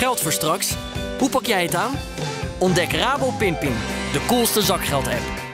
Geld voor straks? Hoe pak jij het aan? Ontdek Rabo Pinpin, de coolste zakgeld-app.